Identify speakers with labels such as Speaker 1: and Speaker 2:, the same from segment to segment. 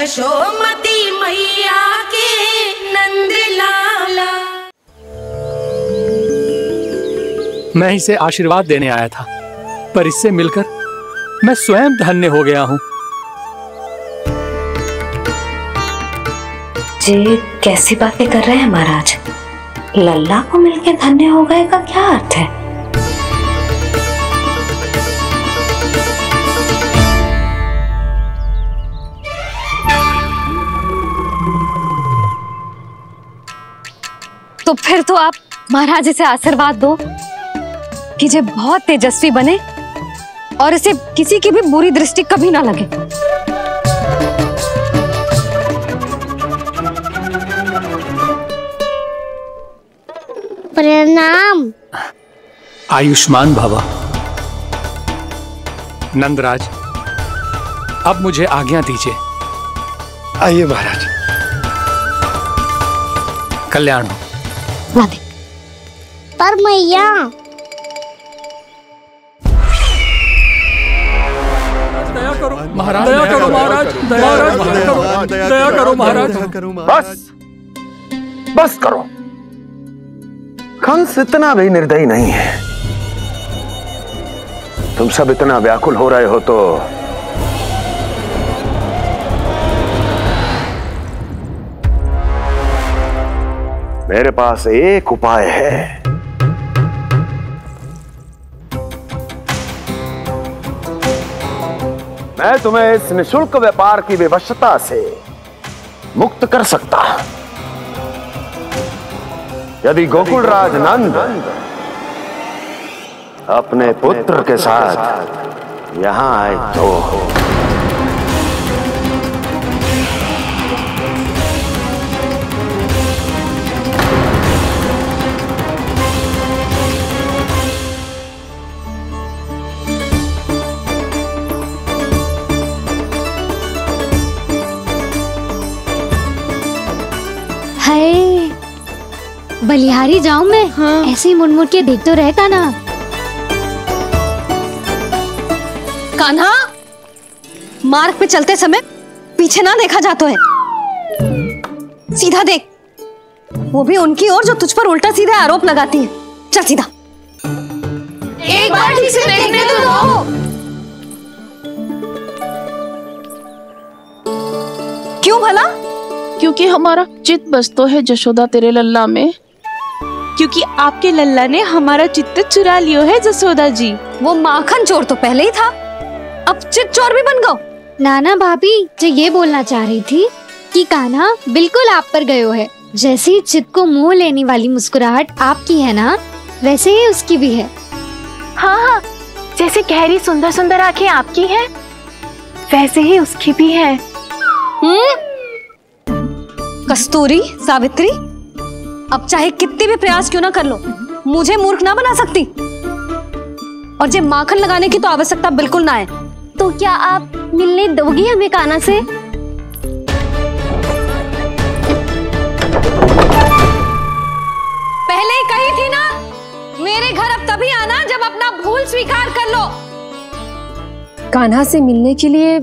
Speaker 1: यशोमती मैया के नंद लाला
Speaker 2: मैं इसे आशीर्वाद देने आया था पर इससे मिलकर मैं स्वयं धन्य हो गया हूँ।
Speaker 3: जी कैसी बातें कर रहे हैं महाराज? लल्ला को मिलकर धन्य हो गए का क्या अर्थ है?
Speaker 4: तो फिर तो आप महाराज इसे आशीर्वाद दो कि जे बहुत तेजस्वी बने और इसे किसी की भी बुरी दृष्टि कभी ना लगे।
Speaker 5: प्रणाम।
Speaker 2: आयुष्मान भवा नंदराज अब मुझे आज्ञा दीजिए।
Speaker 6: आइए महाराज।
Speaker 2: कल्याण। हो
Speaker 5: पर मैया।
Speaker 2: दया करो। महाराज दया करो महाराज दया करो दया करो महाराज।
Speaker 6: बस बस करो। कंस इतना भी निर्दयी नहीं है। तुम सब इतना व्याकुल हो रहे हो तो मेरे पास एक उपाय है। मैं तुम्हें इस निशुल्क व्यापार की विवशता से मुक्त कर सकता यदि गोकुल राज नंद अपने पुत्र के साथ यहाँ आए तो
Speaker 5: बलिहारी जाऊँ मैं? हाँ। ऐसे ही मुड़ मुड़ के देख तो रहे काना
Speaker 4: कान्हा मार्ग पे चलते समय पीछे ना देखा जाता है। सीधा देख। वो भी उनकी ओर जो तुझ पर उल्टा सीधा आरोप लगाती है। चल सीधा।
Speaker 1: एक बार ठीक से देखने तो दो।
Speaker 4: क्यों भला?
Speaker 7: क्योंकि हमारा चित्त बसतो है जशोदा तेरे लल्ला में।
Speaker 8: क्योंकि आपके लल्ला ने हमारा चित्त चुरा लियो है जसोदा जी।
Speaker 4: वो माखन चोर तो पहले ही था। अब चित चोर भी बन गो
Speaker 5: नाना भाभी जो ये बोलना चाह रही थी कि कान्हा बिल्कुल आप पर गयो है। जैसे ही चित को मोह लेने वाली मुस्कुराहट आपकी है ना वैसे ही उसकी भी है।
Speaker 8: हाँ हाँ जैसे गहरी सुंदर सुंदर आँखें आपकी हैं वैसे ही उसकी भी है।
Speaker 4: कस्तूरी सावित्री अब चाहे कितने भी प्रयास क्यों ना कर लो मुझे मूर्ख ना बना सकती। और जे माखन लगाने की तो आवश्यकता बिल्कुल ना है
Speaker 5: तो क्या आप मिलने दोगी हमें कान्हा से?
Speaker 4: पहले ही कही थी ना मेरे घर अब तभी आना जब अपना भूल स्वीकार कर लो।
Speaker 9: कान्हा से मिलने के लिए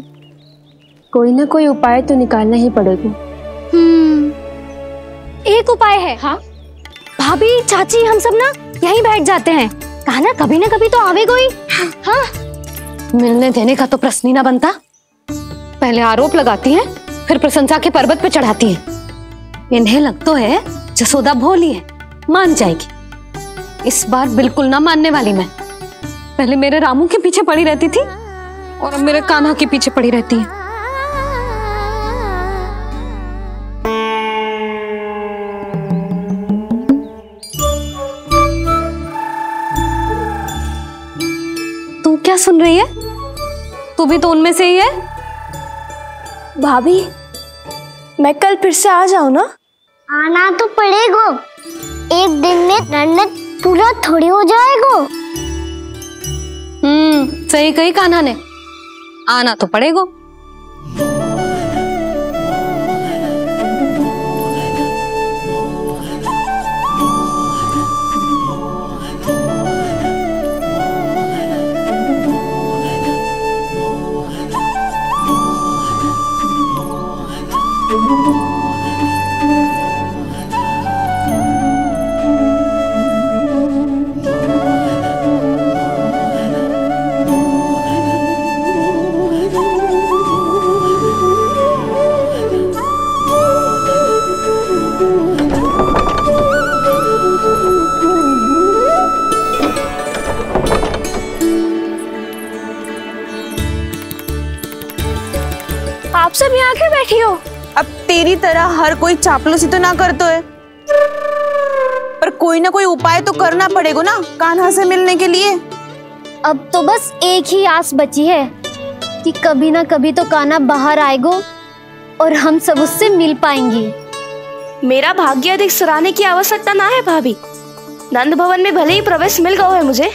Speaker 9: कोई ना कोई उपाय तो निकालना ही पड़ेगा।
Speaker 5: एक उपाय है। हाँ? भाभी चाची हम सब ना यहीं बैठ जाते हैं। कान्हा कभी ना कभी तो आवेगा ही। हाँ?
Speaker 4: मिलने देने का तो प्रश्न ही ना बनता। पहले आरोप लगाती है फिर प्रशंसा के पर्वत पे चढ़ाती है। इन्हें लग तो है जसोदा भोली है मान जाएगी। इस बार बिल्कुल ना मानने वाली मैं। पहले मेरे रामू के पीछे पड़ी रहती थी और अब मेरे कान्हा के पीछे पड़ी रहती है। सुन रही है? तू भी तो उनमें से ही है।
Speaker 9: भाभी मैं कल फिर से आ जाऊ ना?
Speaker 5: आना तो पड़ेगा। एक दिन में रन्नत पूरा थोड़ी हो जाएगा।
Speaker 4: हम्म सही कही कान्हा ने। आना तो पड़ेगा।
Speaker 10: अब तेरी तरह हर कोई चापलूसी तो ना करतो है। पर कोई ना कोई उपाय तो करना पड़ेगा ना कान्हा से मिलने के लिए।
Speaker 5: अब तो बस एक ही आस बची है कि कभी ना कभी तो काना बाहर आएगो और हम सब उससे मिल पाएँगे।
Speaker 1: मेरा भाग्य अधिक सराहने की आवश्यकता ना है भाभी। नंद भवन में भले ही प्रवेश मिल गया है मुझे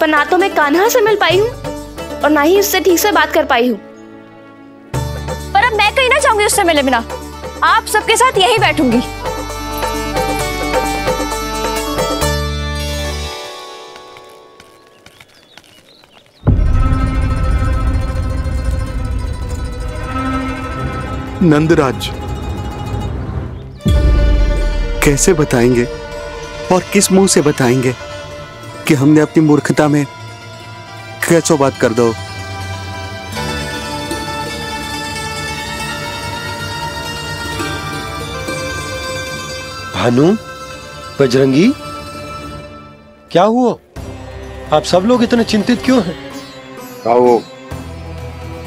Speaker 1: पर ना तो मैं कान्हा से मिल पाई हूँ और ना ही उससे ठीक से बात कर पाई हूँ।
Speaker 11: पर अब मैं कहीं ना चाहूँगी उससे मिले बिना। आप सबके साथ यही बैठूँगी।
Speaker 12: नंदराज, कैसे बताएँगे और किस मुँह से बताएँगे कि हमने अपनी मूर्खता में कैसो बात कर दो?
Speaker 13: भानु बजरंगी क्या हुआ? आप सब लोग इतने चिंतित क्यों हैं?
Speaker 6: आओ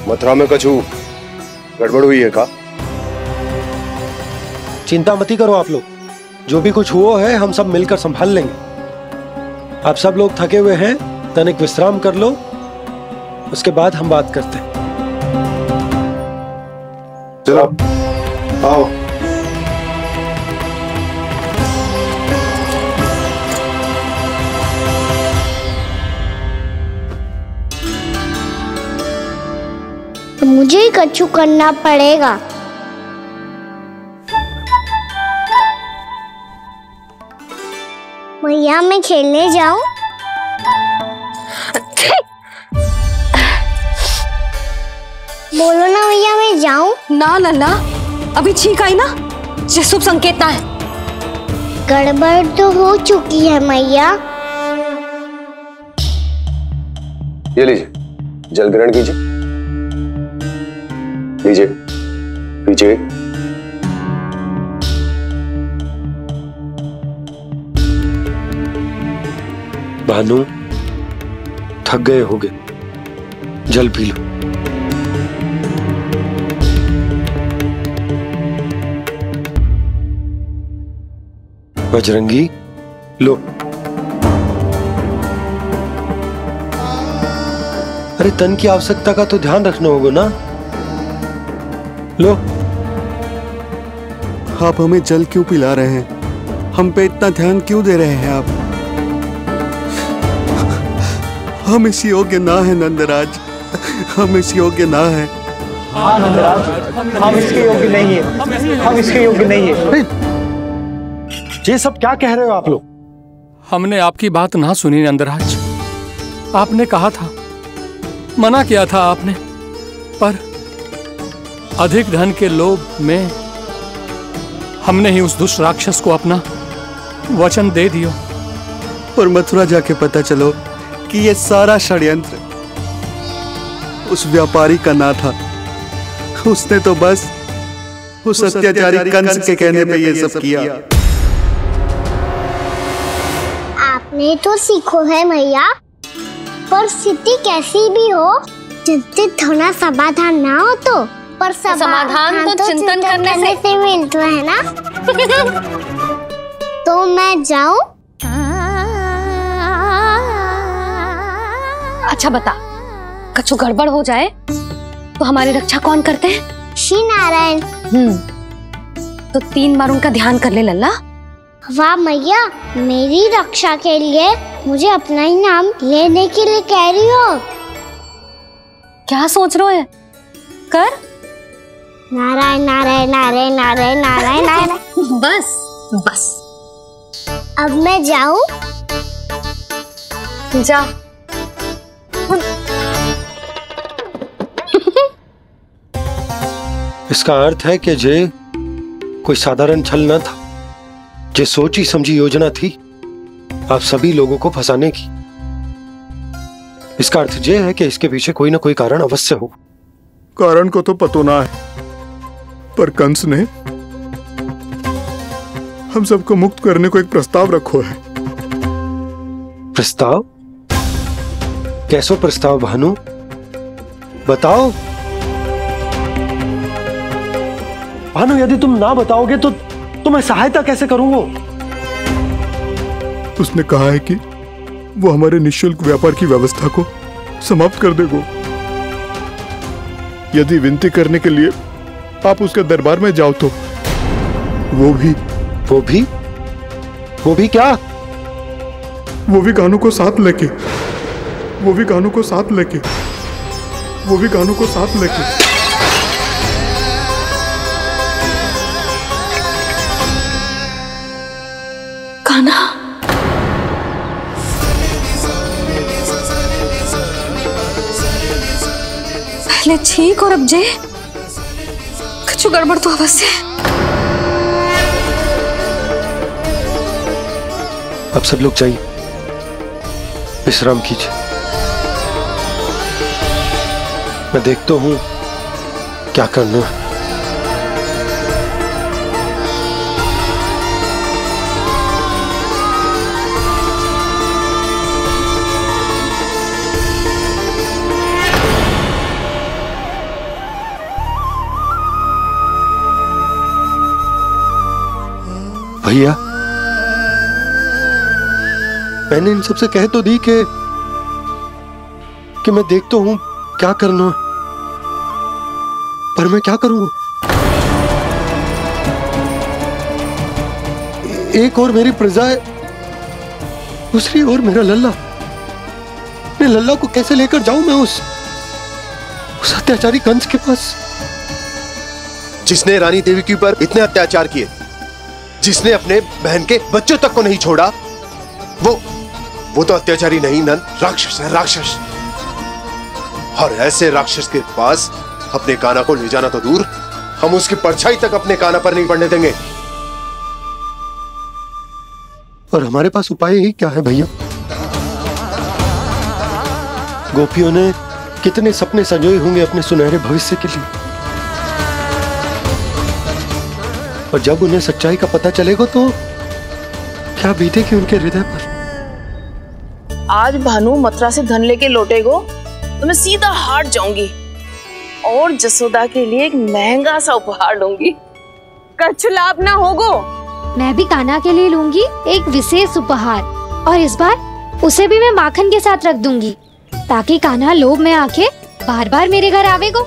Speaker 6: मथुरा में कछु गड़बड़ हुई है का?
Speaker 13: चिंता मती करो आप लोग। जो भी कुछ हुआ है हम सब मिलकर संभाल लेंगे। आप सब लोग थके हुए हैं तनिक विश्राम कर लो। उसके बाद हम बात करते हैं।
Speaker 6: चलो आओ।
Speaker 14: मुझे ही कच्चू करना पड़ेगा। भैया मैं खेलने जाऊँ? बोलो ना भैया मैं जाऊँ?
Speaker 4: ना ना ना। अभी ठीक आई ना? ये शुभ संकेत ना है।
Speaker 14: गड़बड़ तो हो चुकी है मैया।
Speaker 6: ये लीजिए जल ग्रहण कीजिए। लीजिए पीछे
Speaker 13: भानु, थक गए होगे। जल पी लो। बजरंगी, लो। अरे तन की आवश्यकता का तो ध्यान रखना होगा ना? लो।
Speaker 12: आप हमें जल क्यों पिला रहे हैं? हम पे इतना ध्यान क्यों दे रहे हैं आप? हम इस योग्य ना है नंदराज। हम इस योग्य ना है।
Speaker 15: हाँ नंदराज हम इसके योग्य नहीं है। हम इसके योग्य नहीं है।
Speaker 13: ये सब क्या कह रहे हो आप लोग?
Speaker 2: हमने आपकी बात ना सुनी नंदराज। आपने कहा था मना किया था आपने पर अधिक धन के लोभ में हमने ही उस दुष्ट राक्षस को अपना वचन दे दियो।
Speaker 12: पर मथुरा जाके पता चलो कि ये सारा षड्यंत्र उस व्यापारी का ना था। उसने तो बस उस अत्याचारी कंस के कहने पे ये सब किया।
Speaker 14: आपने तो सीखो है मैया पर स्थिति कैसी भी हो चिंतित होना समाधान ना हो तो? पर
Speaker 4: समाधान तो चिंतन करने से-
Speaker 14: से मिलता है ना? तो मैं जाऊँ?
Speaker 4: अच्छा बता। कछु गड़बड़ हो जाए तो हमारी रक्षा कौन करते हैं?
Speaker 14: श्री नारायण।
Speaker 4: हम्म। तो तीन बार उनका ध्यान कर ले लल्ला।
Speaker 14: वाह मैया मेरी रक्षा के लिए मुझे अपना ही नाम लेने के लिए कह रही हो।
Speaker 4: क्या सोच रहे हो? कर।
Speaker 14: नारायण नारायण नारायण नारायण नारायण नारायण।
Speaker 4: बस बस।
Speaker 14: अब मैं जाऊँ?
Speaker 4: जा।
Speaker 13: इसका अर्थ है कि जे कोई साधारण छल न था जे सोची समझी योजना थी आप सभी लोगों को फंसाने की। इसका अर्थ ये है कि इसके पीछे कोई ना कोई कारण अवश्य हो।
Speaker 16: कारण को तो पतो ना है। पर कंस ने हम सबको मुक्त करने को एक प्रस्ताव रखो है।
Speaker 13: प्रस्ताव? कैसो प्रस्ताव भानु? बताओ। भानु यदि तुम ना बताओगे तो तो मैं सहायता कैसे करूँगा?
Speaker 16: उसने कहा है कि वो हमारे निशुल्क व्यापार की व्यवस्था को समाप्त कर देगो। यदि विनती करने के लिए आप उसके दरबार में जाओ तो। वो भी।
Speaker 13: वो भी? वो भी क्या?
Speaker 16: वो भी कानों को साथ लेके। वो भी कानों को साथ लेके। वो भी कानों को साथ लेके।
Speaker 4: पहले ठीक और अब जे। गड़बड़ तो अवश्य है।
Speaker 13: अब सब लोग जाइए। विश्राम कीजिए। मैं देखता हूँ क्या करना है। भैया। मैंने इन सबसे कह तो दी कि कि मैं देखता हूँ क्या करना पर मैं क्या करूँगा एक और मेरी प्रजा है, दूसरी ओर मेरा लल्ला। मैं लल्ला को कैसे लेकर जाऊँ मैं उस उस अत्याचारी कंस के पास?
Speaker 17: जिसने रानी देवी के ऊपर इतने अत्याचार किए। जिसने अपने बहन के बच्चों तक को नहीं छोड़ा, वो वो तो अत्याचारी नहीं नंद राक्षस है, राक्षस। और ऐसे राक्षस के पास अपने काना को ले जाना तो दूर। हम उसकी परछाई तक अपने काना पर नहीं पड़ने देंगे।
Speaker 13: और हमारे पास उपाय ही क्या है भैया? गोपियों ने कितने सपने संजोए होंगे अपने सुनहरे भविष्य के लिए। और जब उन्हें सच्चाई का पता चलेगा तो क्या बीतेगी उनके हृदय पर?
Speaker 7: आज भानु मथुरा से धन लेके लौटेगो तो मैं सीधा हाट जाऊँगी। और जसोदा के लिए एक महँगा सा उपहार लूँगी।
Speaker 10: कछ लाभ ना होगो।
Speaker 5: मैं भी कान्हा के लिए लूँगी एक विशेष उपहार और इस बार उसे भी मैं माखन के साथ रख दूँगी ताकि कान्हा लोभ में आके बार बार मेरे घर आवेगो।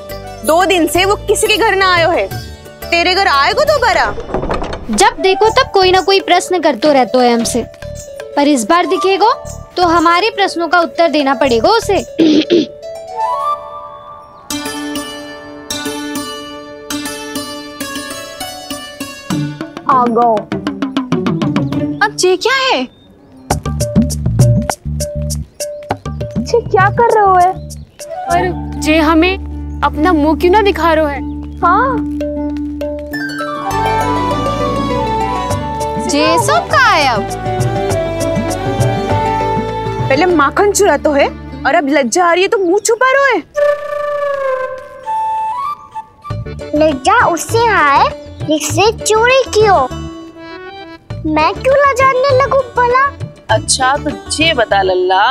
Speaker 10: दो दिन से वो किसी के घर ना आयो है? तेरे घर आएगो दोबारा?
Speaker 5: जब देखो तब कोई ना कोई प्रश्न करते रहते है हमसे। पर इस बार दिखेगो तो हमारे प्रश्नों का उत्तर देना पड़ेगा उसे।
Speaker 10: आ अब जे क्या है?
Speaker 8: जी क्या कर रहे हो है?
Speaker 9: पर जे हमें अपना मुँह क्यों ना दिखा रहे है?
Speaker 8: हाँ।
Speaker 10: जे सब का है अब पहले माखन चुरा तो है और अब लज्जा आ रही है तो मुँह छुपा रहे है
Speaker 14: लज्जा उससे आए जिससे चोरी कियो। मैं क्यों लजाने लगू भला?
Speaker 7: अच्छा तो ये बता लल्ला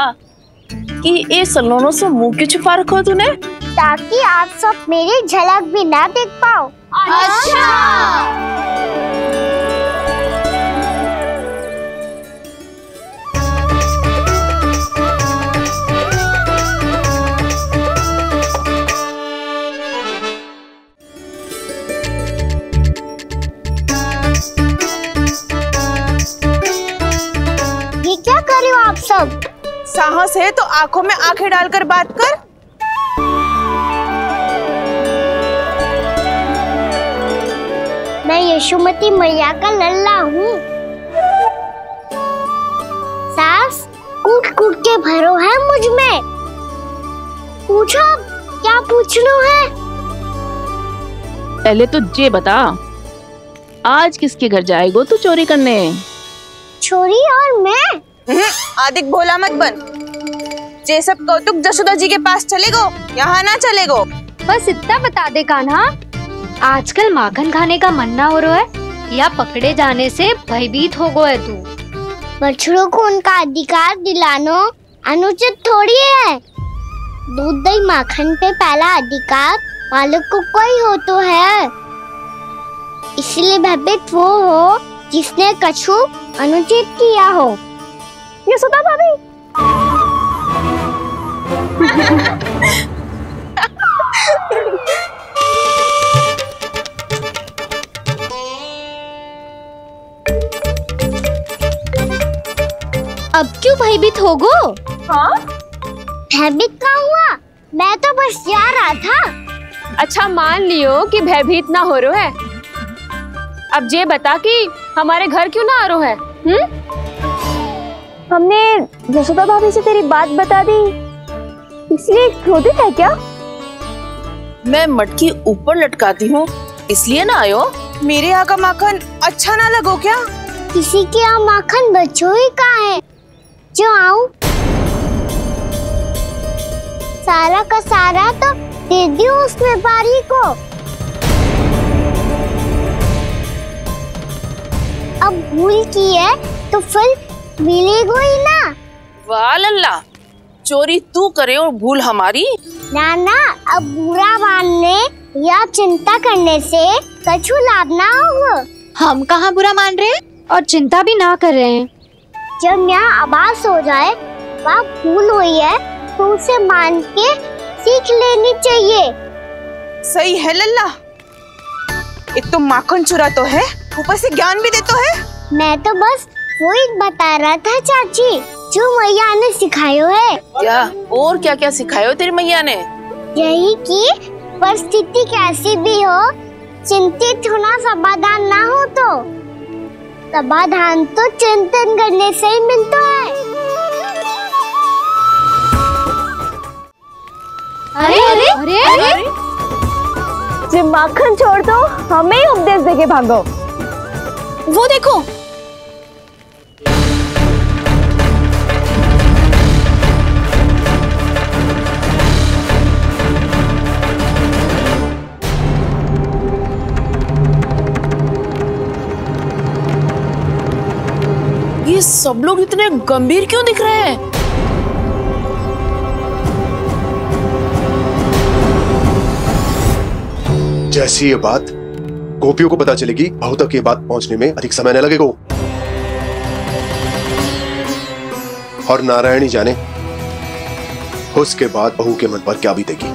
Speaker 7: कि ये सलोनों से मुँह क्यों छुपा रखो तूने?
Speaker 14: ताकि आप सब मेरी झलक भी ना देख पाओ।
Speaker 8: अच्छा!
Speaker 14: ये है
Speaker 10: तो आँखों में आँखें डालकर बात कर।
Speaker 14: मैं यशोमती मैया का लल्ला हूँ। सास कूट कूट के भरो है मुझमें। पूछो क्या पूछना है?
Speaker 7: पहले तो ये बता आज किसके घर जाएगो तू चोरी करने?
Speaker 14: चोरी और मैं?
Speaker 10: आदिक भोला मत बन। जे सब कौतुक जसोदा जी के पास चलेगो यहाँ ना चलेगो।
Speaker 5: बस इतना बता दे कान्हा आजकल माखन खाने का मन ना हो रहा है या पकड़े जाने से भयभीत हो गो है तू।
Speaker 14: बछड़ों को उनका अधिकार दिलानो अनुचित थोड़ी है। दूध दही माखन पे पहला अधिकार मालिक को कोई हो तो है। इसलिए भयभीत वो हो जिसने कछु अनुचित किया हो।
Speaker 11: यशोदा भाभी
Speaker 5: अब क्यों भयभीत हो गो?
Speaker 14: हाँ? भयभीत का हुआ? मैं तो बस जा रहा था।
Speaker 9: अच्छा मान लियो कि भयभीत ना हो रो है। अब जे बता कि हमारे घर क्यों ना आ रो है हम्म?
Speaker 11: हमने जसोदा भाभी से तेरी बात बता दी। इसलिए क्रोधित है क्या?
Speaker 7: मैं मटकी ऊपर लटकाती हूँ इसलिए ना आयो।
Speaker 10: मेरे यहाँ का माखन अच्छा ना लगो क्या?
Speaker 14: किसी के यहाँ माखन बच्चों ही कहाँ है? जो आऊँ? सारा का सारा तो दे दियो उस व्यापारी को। अब भूल की है तो फिर मिलेगो ही ना।
Speaker 7: वाह लल्ला चोरी तू करे और भूल हमारी?
Speaker 14: ना ना अब बुरा मानने या चिंता करने से कछु लाभ ना होगा
Speaker 5: हम कहाँ बुरा मान रहे हैं? और चिंता भी ना कर रहे हैं।
Speaker 14: जब यहाँ आवाज़ हो जाए वहाँ भूल हुई है तो उसे मान के सीख लेनी चाहिए।
Speaker 10: सही है लल्ला। एक तो माखन चुरा तो है ऊपर से ज्ञान भी दे तो है।
Speaker 14: मैं तो बस वही बता रहा था चाची। जो मैया ने सिखायो है।
Speaker 7: क्या? और क्या क्या सिखायो तेरी मैया ने?
Speaker 14: यही कि परिस्थिति कैसी भी हो चिंतित होना समाधान ना हो तो। समाधान तो चिंतन करने से ही मिलता है।
Speaker 11: अरे अरे अरे। जब माखन छोड़ दो हमें उपदेश देके भागो।
Speaker 10: वो देखो
Speaker 7: सब लोग इतने गंभीर क्यों दिख रहे हैं?
Speaker 17: जैसी ये बात गोपियों को पता चलेगी बहू तक ये बात पहुँचने में अधिक समय न लगेगा। और नारायण ही जाने, उसके बाद बहू के मन पर क्या बीतेगी?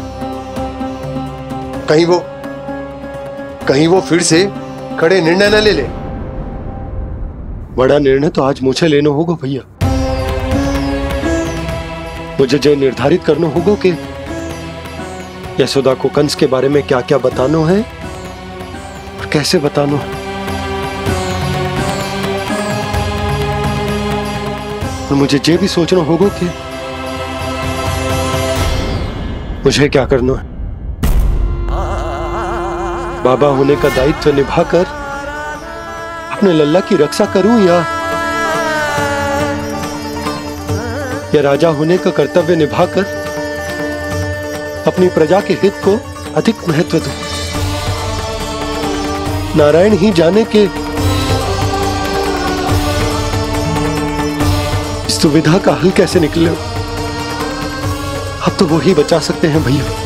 Speaker 17: कहीं वो कहीं वो फिर से खड़े निर्णय न ले ले।
Speaker 13: बड़ा निर्णय तो आज मुझे लेना होगा भैया। मुझे जो निर्धारित करना होगा कि यशोदा को कंस के बारे में क्या क्या बताना है और कैसे बताना है। और मुझे ये भी सोचना होगा कि मुझे क्या करना है। बाबा होने का दायित्व निभाकर अपने लल्ला की रक्षा करूँ या या राजा होने का कर्तव्य निभाकर अपनी प्रजा के हित को अधिक महत्व दूँ? नारायण ही जाने के इस दुविधा का हल कैसे निकले अब तो वो ही बचा सकते हैं भैया।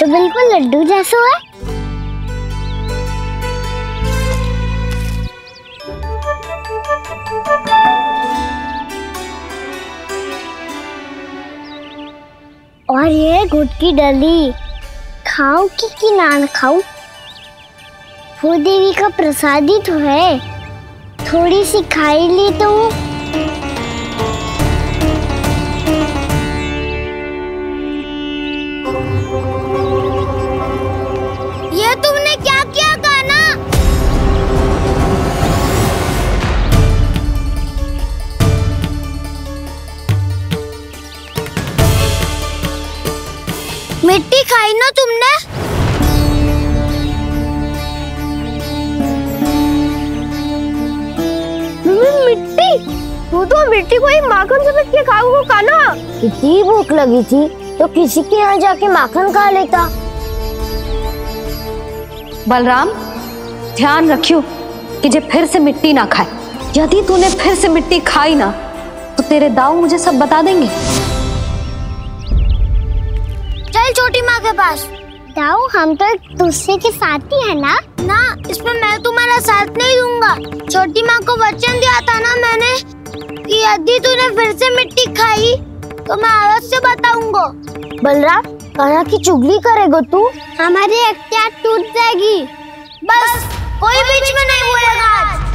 Speaker 14: तो बिल्कुल लड्डू जैसा है। और ये गुड़ की डली। खाऊं कि कि ना खाऊं?
Speaker 18: वो देवी का प्रसाद ही तो है। थोड़ी सी खाई ली तो इतनी भूख लगी थी तो किसी के यहाँ जाके माखन खा लेता।
Speaker 4: बलराम ध्यान रखियो कि जे फिर से मिट्टी ना खाए। यदि तूने फिर से मिट्टी खाई ना तो तेरे दाऊ मुझे सब बता देंगे।
Speaker 18: चल छोटी माँ के पास। दाऊ हम तो एक दूसरे के साथी है ना? ना इसमें मैं तुम्हारा साथ नहीं दूँगा। छोटी माँ को वचन दिया था ना मैंने कि यदि तूने फिर से मिट्टी खाई तो मैं अवश्य बताऊँगा। बलराम कहा की चुगली करेगा तू? हमारी अख्तियार टूट जाएगी। बस कोई बीच में नहीं बोलेगा आज।